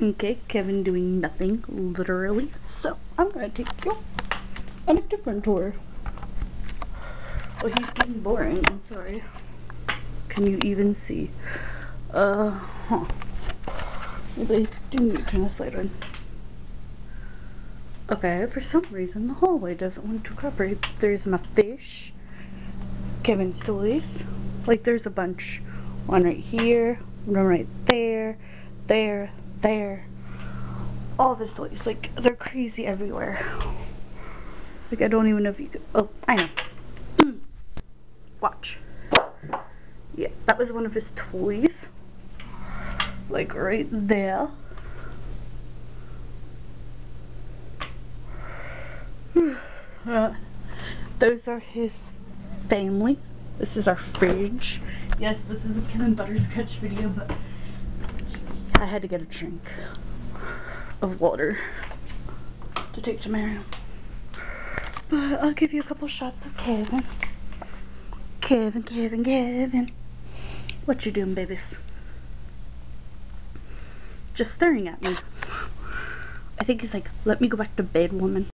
Okay, Kevin doing nothing, literally. So, I'm gonna take you on a different tour. Oh, he's getting boring, I'm sorry. Can you even see? Uh, huh. Maybe I do need to turn this light on. Okay, for some reason the hallway doesn't want to cooperate. There's my fish, Kevin's toys. Like there's a bunch. One right here, one right there, there, there. All of his toys. Like they're crazy everywhere. Like I don't even know if you could. Oh, I know. Watch. Yeah, that was one of his toys. Like right there. Uh, those are his family. This is our fridge. Yes, this is a Kevin Butterscotch video, but I had to get a drink of water to take to room. But I'll give you a couple shots of Kevin. Kevin, Kevin, Kevin. What you doing, babies? Just staring at me. I think he's like, let me go back to bed, woman.